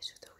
de su tobillo.